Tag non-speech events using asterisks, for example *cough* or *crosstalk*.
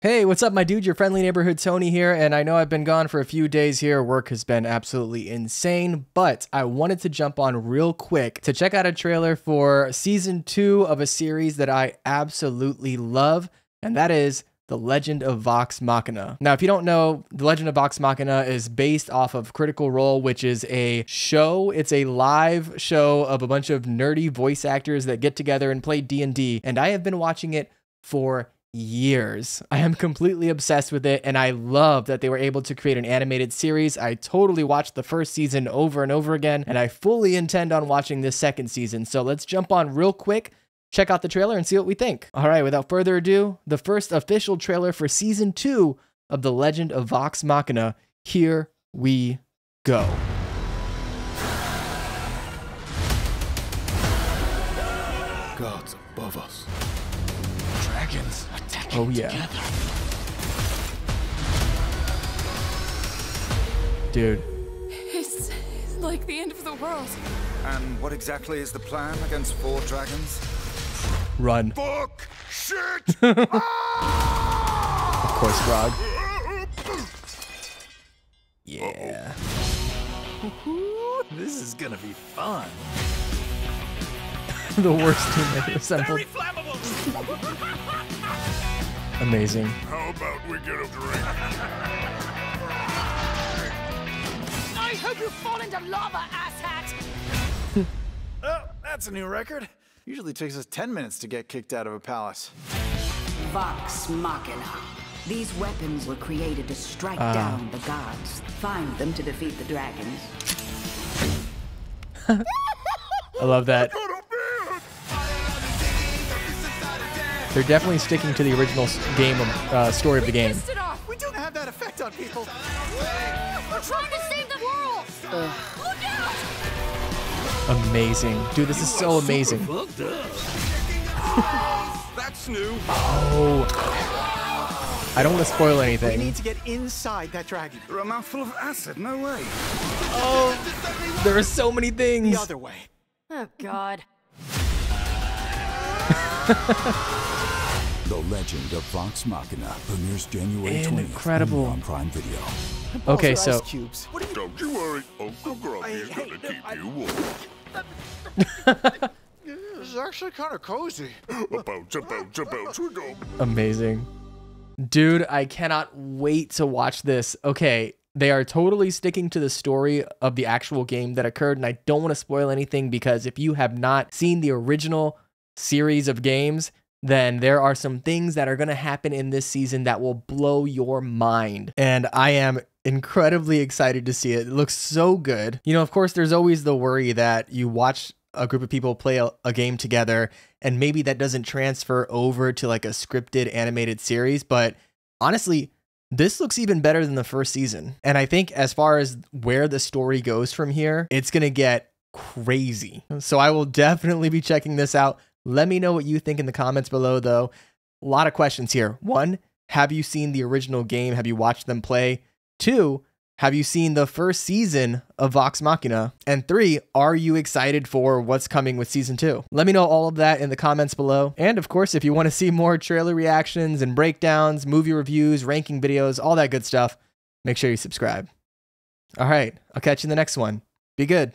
Hey, what's up, my dude? Your friendly neighborhood Tony here, and I know I've been gone for a few days here. Work has been absolutely insane, but I wanted to jump on real quick to check out a trailer for season two of a series that I absolutely love, and that is the Legend of Vox Machina. Now, if you don't know, The Legend of Vox Machina is based off of Critical Role, which is a show. It's a live show of a bunch of nerdy voice actors that get together and play D&D, and I have been watching it for years. I am completely obsessed with it and I love that they were able to create an animated series. I totally watched the first season over and over again and I fully intend on watching this second season. So let's jump on real quick, check out the trailer and see what we think. All right, without further ado, the first official trailer for season 2 of The Legend of Vox Machina. Here we go. Gods above us. Dragons attacking Oh, yeah. together. Dude, It's like the end of the world. And what exactly is the plan against four dragons? run. Fuck! Shit! *laughs* Of course, Grog. Yeah. *laughs* This is gonna be fun. *laughs* the worst team ever assembled. Amazing. How about we get a drink? *laughs* I hope you fall into lava, asshat! *laughs* Oh, that's a new record. Usually takes us 10 minutes to get kicked out of a palace. Vox Machina. These weapons were created to strike ah. down the gods. Find them to defeat the dragons. *laughs* I love that. They're definitely sticking to the original game of, uh, story of the game. Pissed it off! We don't have that effect on people. We're trying to save the world! Look out! Amazing. Dude, this is so amazing. *laughs* That's new. Oh. I don't want to spoil anything. We need to get inside that dragon. You're a mouthful of acid, no way. Oh, There are so many things. The other way. Oh, God. *laughs* The Legend of Vox Machina premieres January 20th Incredible. on Prime Video. Okay, so cubes. What are you Don't you worry, Uncle Grumpy is gonna no, keep I- you warm. *laughs* This is actually kind of cozy. A bounce, a bounce, a bounce, we go. amazing. Dude, I cannot wait to watch this. Okay, they are totally sticking to the story of the actual game that occurred, and I don't want to spoil anything because if you have not seen the original series of games, then there are some things that are going to happen in this season that will blow your mind. And I am incredibly excited to see it. It looks so good. You know, of course, there's always the worry that you watch a group of people play a, a game together and maybe that doesn't transfer over to like a scripted animated series. But honestly, this looks even better than the first season. And I think as far as where the story goes from here, it's going to get crazy. So I will definitely be checking this out. Let me know what you think in the comments below, though. A lot of questions here. One, have you seen the original game? Have you watched them play? Two, have you seen the first season of Vox Machina? And three, are you excited for what's coming with season two? Let me know all of that in the comments below. And of course, if you want to see more trailer reactions and breakdowns, movie reviews, ranking videos, all that good stuff, make sure you subscribe. All right, I'll catch you in the next one. Be good.